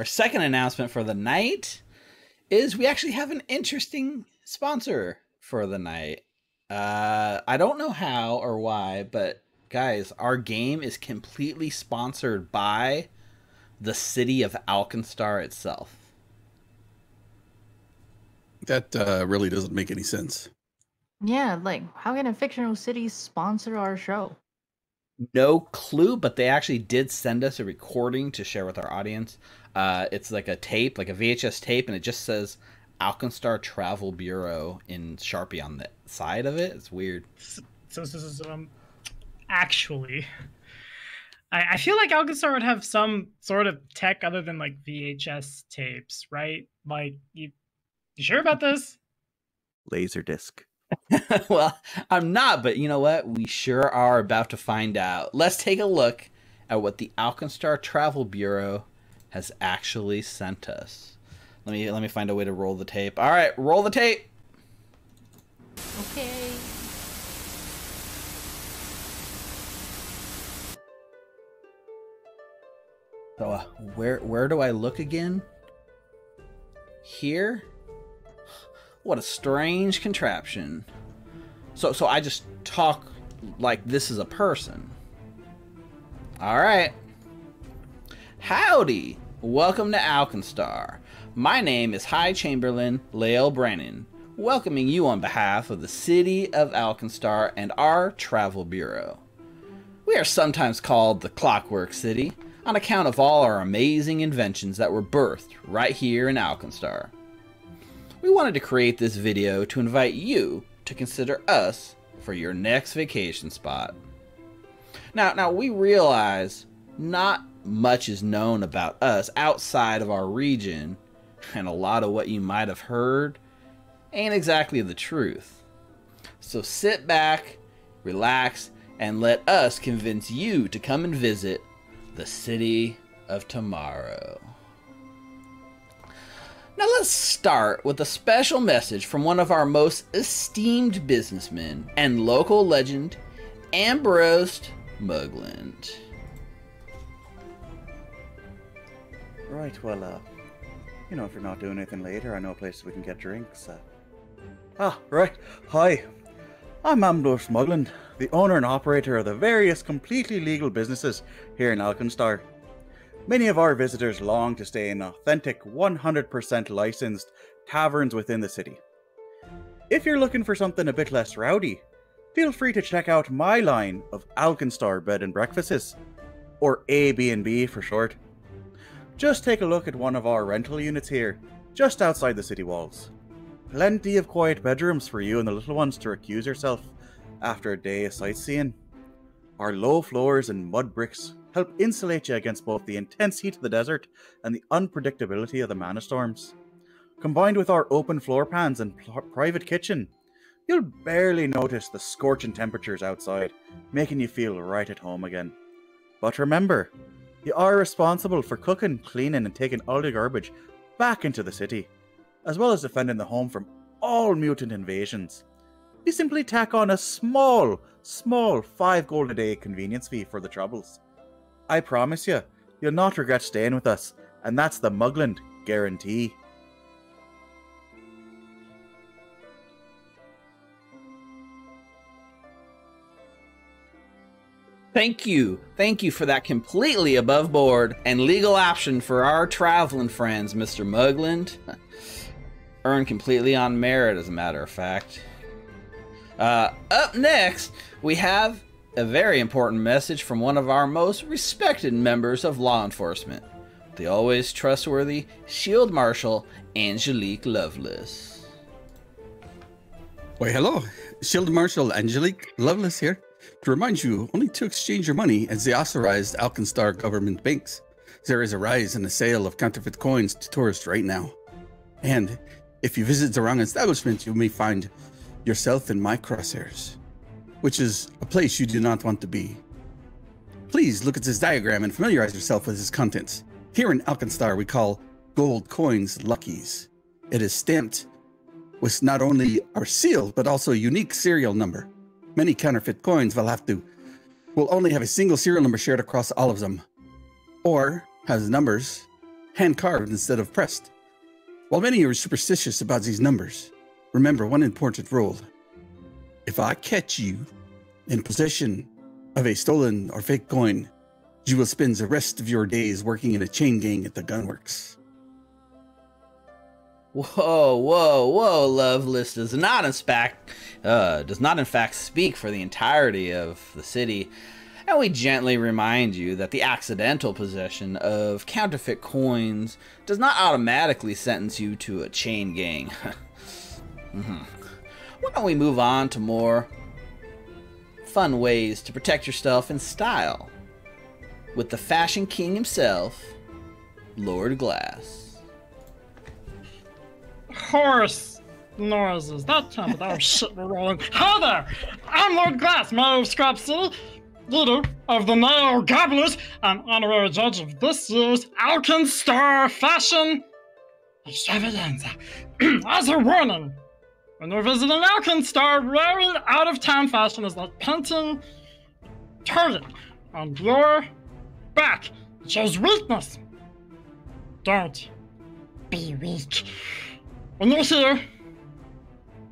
our second announcement for the night is we actually have an interesting sponsor for the night. Uh, I don't know how or why, but guys, our game is completely sponsored by the city of Alkenstar itself. That uh, really doesn't make any sense. Yeah, like how can a fictional city sponsor our show? No clue, but they actually did send us a recording to share with our audience. Uh, it's like a tape, like a VHS tape, and it just says Alkenstar Travel Bureau in Sharpie on the side of it. It's weird. So, so, so, so um, actually, I, I feel like Alkenstar would have some sort of tech other than like VHS tapes, right? Like, you, you sure about this? Laserdisc. well, I'm not, but you know what? We sure are about to find out. Let's take a look at what the Alkenstar Travel Bureau has actually sent us. Let me let me find a way to roll the tape. All right, roll the tape. Okay. So, uh, where where do I look again? Here. What a strange contraption. So so I just talk like this is a person. All right. Howdy. Welcome to Alkenstar. My name is High Chamberlain Lael Brannon, welcoming you on behalf of the City of Alkenstar and our Travel Bureau. We are sometimes called the Clockwork City on account of all our amazing inventions that were birthed right here in Alkenstar. We wanted to create this video to invite you to consider us for your next vacation spot. Now, now we realize not much is known about us outside of our region, and a lot of what you might have heard ain't exactly the truth. So sit back, relax, and let us convince you to come and visit the city of tomorrow. Let's start with a special message from one of our most esteemed businessmen and local legend, Ambrose Mugland. Right, well, uh, you know, if you're not doing anything later, I know places we can get drinks. Uh... Ah, right. Hi. I'm Ambrose Mugland, the owner and operator of the various completely legal businesses here in Alkenstar. Many of our visitors long to stay in authentic, 100% licensed taverns within the city. If you're looking for something a bit less rowdy, feel free to check out my line of Alkenstar bed and breakfasts, or AB&B for short. Just take a look at one of our rental units here, just outside the city walls. Plenty of quiet bedrooms for you and the little ones to recuse yourself after a day of sightseeing. Our low floors and mud bricks help insulate you against both the intense heat of the desert and the unpredictability of the mana storms. Combined with our open floor pans and private kitchen, you'll barely notice the scorching temperatures outside, making you feel right at home again. But remember, you are responsible for cooking, cleaning, and taking all the garbage back into the city, as well as defending the home from all mutant invasions. You simply tack on a small, small 5 gold a day convenience fee for the troubles. I promise you, you'll not regret staying with us, and that's the Mugland guarantee. Thank you. Thank you for that completely above board and legal option for our traveling friends, Mr. Mugland. Earned completely on merit, as a matter of fact. Uh, up next, we have a very important message from one of our most respected members of law enforcement, the always trustworthy Shield Marshal Angelique Lovelace. Why, hello. Shield Marshal Angelique Lovelace here. To remind you, only to exchange your money at the authorized Alkenstar government banks. There is a rise in the sale of counterfeit coins to tourists right now. And if you visit the wrong establishment, you may find yourself in my crosshairs, which is a place you do not want to be. Please look at this diagram and familiarize yourself with its contents. Here in Alkenstar, we call gold coins luckies. It is stamped with not only our seal, but also a unique serial number. Many counterfeit coins will have to will only have a single serial number shared across all of them, or has numbers hand carved instead of pressed. While many are superstitious about these numbers, remember one important rule. If I catch you in possession of a stolen or fake coin, you will spend the rest of your days working in a chain gang at the gunworks. Whoa, whoa, whoa! Lovelace does not in fact uh, does not in fact speak for the entirety of the city, and we gently remind you that the accidental possession of counterfeit coins does not automatically sentence you to a chain gang. Mhm. Why don't we move on to more fun ways to protect yourself in style with the fashion king himself, Lord Glass. horse noises. That time with shit we're rolling. Hi there! I'm Lord Glass, Mayor of Scrap City, leader of the Nile Gobblers, and honorary judge of this year's Alkenstar Fashion Extravaganza. As a warning, when you're visiting Alkenstar, wearing out of town fashion is like painting target on your back. It shows weakness. Don't be weak. When you're here,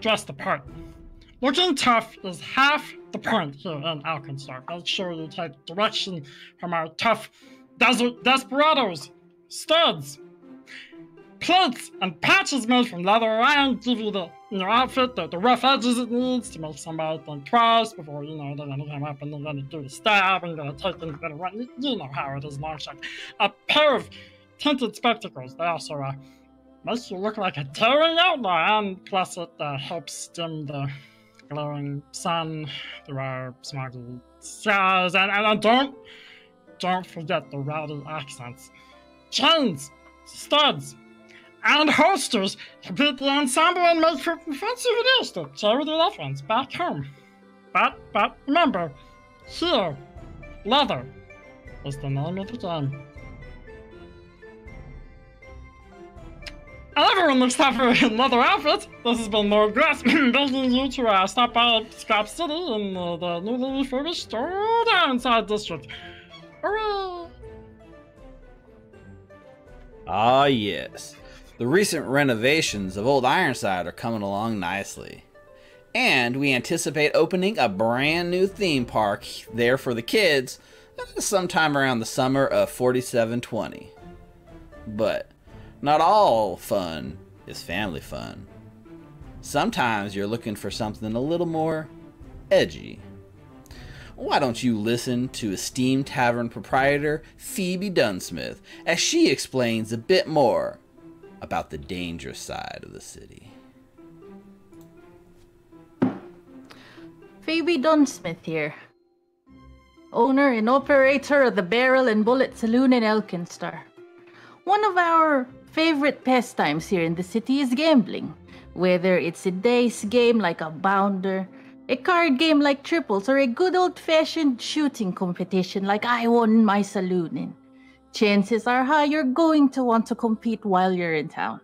dress the part. Looking tough is half the point here in Alkenstar. Make sure you take direction from our tough desert desperados, studs, plates, and patches made from leather iron give you the in your outfit the, the rough edges it needs to make somebody think twice before you know they're gonna come up and they're gonna do the stab and gonna take them gonna run. You, you know how it is, Longshank. A pair of tinted spectacles. They also uh, makes you look like a daring outlaw, and plus it uh, helps dim the glowing sun through our smoggy skies. And, and, and don't, don't forget the rowdy accents. Chains, studs, and holsters complete the ensemble and make for fun souvenirs to share with your loved ones back home. But, but remember, here, leather is the name of the game. Everyone looks tougher in leather outfits. This has been Lord Grass begging you to uh, stop by Scrap City in the newly refurbished Store Downside District. Hooray! Ah, yes. The recent renovations of Old Ironside are coming along nicely. And we anticipate opening a brand new theme park there for the kids uh, sometime around the summer of 4720. But not all fun is family fun. Sometimes you're looking for something a little more edgy. Why don't you listen to esteemed tavern proprietor Phoebe Dunsmith as she explains a bit more about the dangerous side of the city? Phoebe Dunsmith here. Owner and operator of the Barrel and Bullet Saloon in Alkenstar. One of our favorite pastimes here in the city is gambling. Whether it's a dice game like a bounder, a card game like triples, or a good old fashioned shooting competition like I won my saloon in. Chances are high you're going to want to compete while you're in town.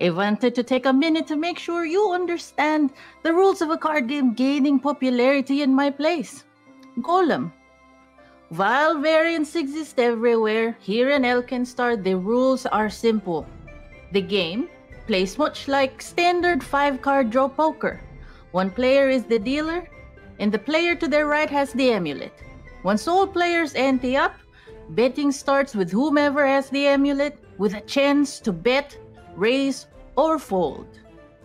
I wanted to take a minute to make sure you understand the rules of a card game gaining popularity in my place. Golem. While variants exist everywhere, here in Alkenstar the rules are simple. The game plays much like standard five card draw poker. One player is the dealer, and the player to their right has the amulet. Once all players ante up, betting starts with whomever has the amulet with a chance to bet, raise, or fold.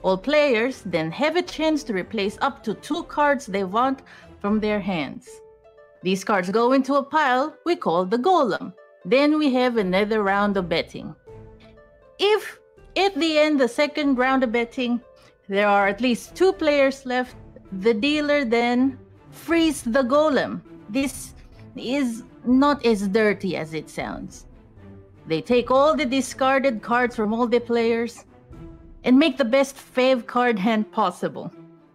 All players then have a chance to replace up to two cards they want from their hands. These cards go into a pile we call the golem. Then we have another round of betting. If at the end the second round of betting there are at least two players left, the dealer then frees the golem. This is not as dirty as it sounds. They take all the discarded cards from all the players and make the best fave card hand possible.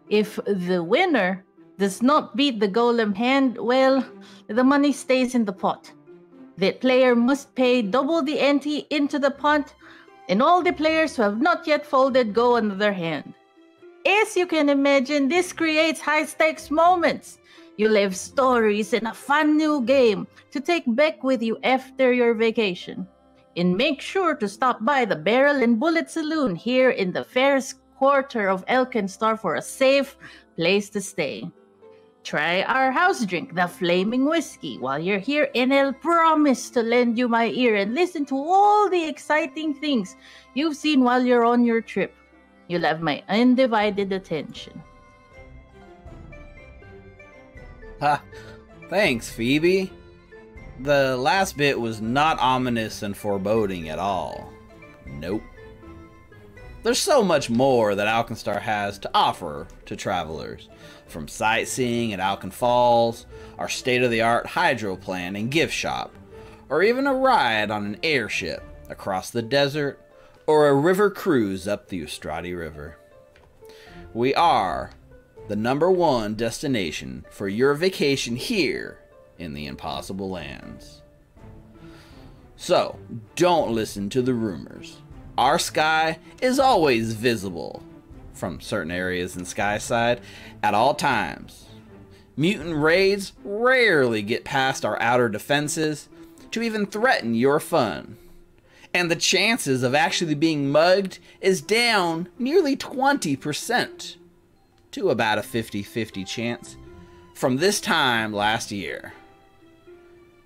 If the winner does not beat the golem hand, well, the money stays in the pot. The player must pay double the ante into the pot, and all the players who have not yet folded go on their hand. As you can imagine, this creates high stakes moments. You'll have stories and a fun new game to take back with you after your vacation. And make sure to stop by the Barrel and Bullet Saloon here in the fairest quarter of Alkenstar for a safe place to stay. Try our house drink, the Flaming Whiskey, while you're here, and I'll promise to lend you my ear and listen to all the exciting things you've seen while you're on your trip. You'll have my undivided attention. Thanks, Phoebe. The last bit was not ominous and foreboding at all. Nope. There's so much more that Alkenstar has to offer to travelers, from sightseeing at Alken Falls, our state of the art hydro plant and gift shop, or even a ride on an airship across the desert, or a river cruise up the Ustrati River. We are the number one destination for your vacation here in the Impossible Lands. So, don't listen to the rumors. Our sky is always visible from certain areas in Skyside at all times. Mutant raids rarely get past our outer defenses to even threaten your fun. And the chances of actually being mugged is down nearly 20% to about a 50 50 chance from this time last year.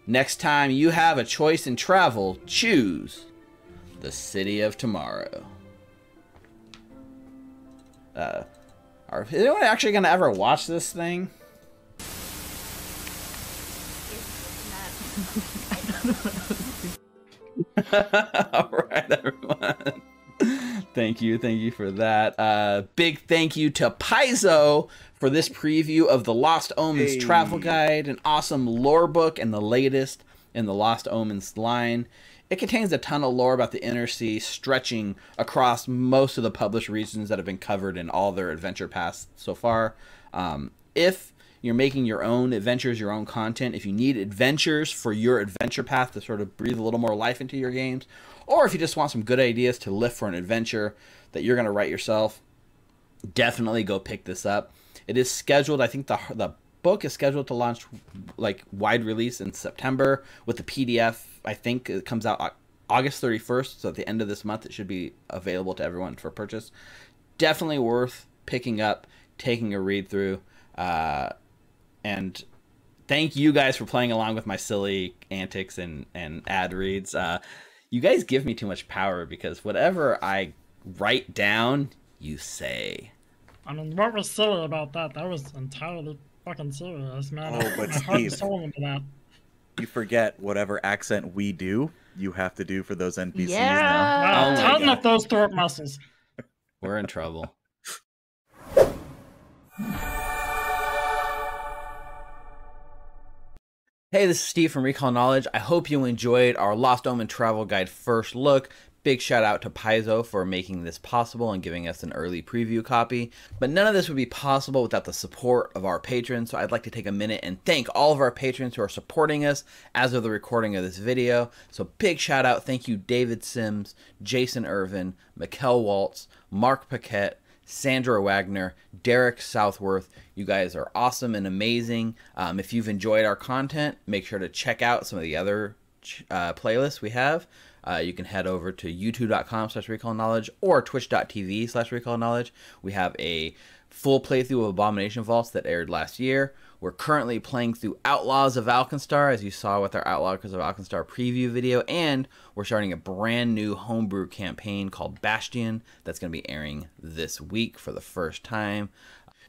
Next time you have a choice in travel, choose the city of tomorrow. Uh, are, is anyone actually going to ever watch this thing? All right, everyone. Thank you, thank you for that. Uh, big thank you to Paizo for this preview of the Lost Omens Hey. travel guide, an awesome lore book, and the latest in the Lost Omens line. It contains a ton of lore about the Inner Sea, stretching across most of the published regions that have been covered in all their adventure paths so far. Um, if you're making your own adventures, your own content, if you need adventures for your adventure path to sort of breathe a little more life into your games, or if you just want some good ideas to lift for an adventure that you're going to write yourself, definitely go pick this up. It is scheduled. I think the the book is scheduled to launch like wide release in September with the PDF. I think it comes out August 31st, so at the end of this month it should be available to everyone for purchase. Definitely worth picking up, taking a read through, uh, and thank you guys for playing along with my silly antics and and ad reads. Uh, you guys give me too much power because whatever I write down, you say. I mean, what was silly about that? That was entirely fucking serious, man. Oh, but My heart and Steve- soul into that. You forget whatever accent we do, you have to do for those NPCs now. Yeah. Wow, Oh tighten up those throat muscles. We're in trouble. Hey, this is Steve from Recall Knowledge. I hope you enjoyed our Lost Omen Travel Guide first look. Big shout out to Paizo for making this possible and giving us an early preview copy. But none of this would be possible without the support of our patrons, so I'd like to take a minute and thank all of our patrons who are supporting us as of the recording of this video. So big shout out, thank you David Sims, Jason Irvin, Mikkel Waltz, Mark Paquette, Sandra Wagner, Derek Southworth. You guys are awesome and amazing. Um, if you've enjoyed our content, make sure to check out some of the other uh, playlists we have. Uh, you can head over to youtube.com slash recall knowledge or twitch.tv slash recall knowledge. We have a full playthrough of Abomination Vaults that aired last year. We're currently playing through Outlaws of Alkenstar, as you saw with our Outlaws of Alkenstar preview video, and we're starting a brand new homebrew campaign called Bastion that's going to be airing this week for the first time.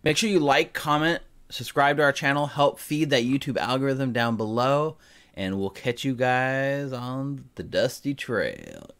Make sure you like, comment, subscribe to our channel, help feed that YouTube algorithm down below, and we'll catch you guys on the Dusty Trail.